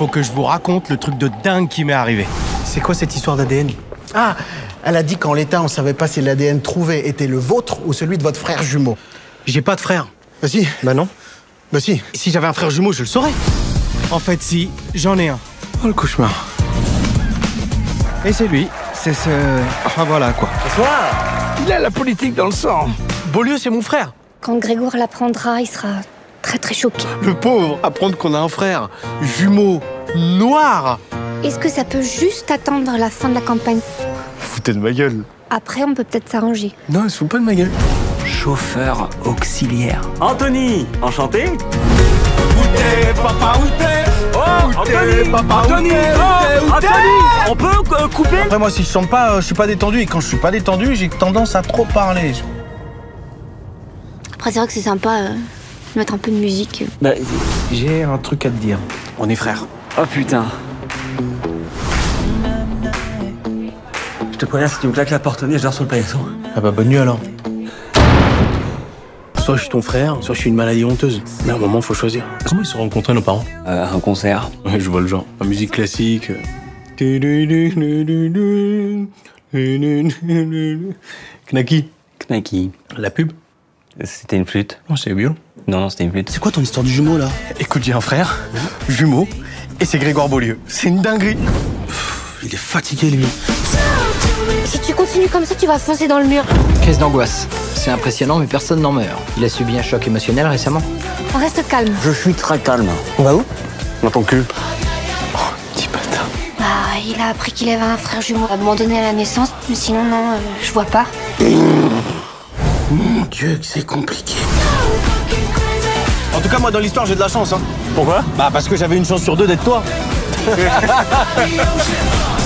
faut que je vous raconte le truc de dingue qui m'est arrivé. C'est quoi cette histoire d'ADN Ah, elle a dit qu'en l'état, on savait pas si l'ADN trouvé était le vôtre ou celui de votre frère jumeau. J'ai pas de frère. Bah si, Bah non. bah si. Si j'avais un frère jumeau, je le saurais. En fait, si, j'en ai un. Oh le cauchemar. Et c'est lui. C'est ce. Enfin voilà quoi. Il a la politique dans le sang. Beaulieu, c'est mon frère. Quand Grégoire l'apprendra, il sera très très choqué. Le pauvre, apprendre qu'on a un frère jumeau noir. Est-ce que ça peut juste attendre la fin de la campagne? Foutez de ma gueule. Après, on peut peut-être s'arranger. Non, ils se foutent pas de ma gueule. Chauffeur auxiliaire. Anthony, enchanté Oh, Anthony Anthony Oh, Anthony On peut euh, couper? Après, moi, si je chante pas, euh, je suis pas détendu. Et quand je suis pas détendu, j'ai tendance à trop parler. Après, c'est vrai que c'est sympa euh, mettre un peu de musique. Bah, J'ai un truc à te dire. On est frères. oh putain. Je te préviens, si tu me claques la porte au nez, je dors sur le paillasson. Ah bah bonne nuit alors. Soit je suis ton frère, soit je suis une maladie honteuse. Mais à un moment, faut choisir. Comment ils se sont rencontrés, nos parents? Euh, un concert. Ouais, je vois le genre. La musique classique. Knacky. Knacky. La pub? C'était une flûte. Oh, c'est violon. Non, non, c'était une flûte. C'est quoi ton histoire du jumeau là? Écoute, j'ai un frère, jumeau, et c'est Grégoire Beaulieu. C'est une dinguerie. Pff, il est fatigué lui. Si tu continues comme ça, tu vas foncer dans le mur. Crise d'angoisse. C'est impressionnant, mais personne n'en meurt. Il a subi un choc émotionnel récemment. On reste calme. Je suis très calme. On va où? Dans ton cul. Petit bâtard. Bah, il a appris qu'il avait un frère jumeau abandonné à la naissance, mais sinon, non, euh, je vois pas. Mon Dieu, que c'est compliqué. En tout cas, moi, dans l'histoire, j'ai de la chance. Hein. Pourquoi? Bah, parce que j'avais une chance sur deux d'être toi.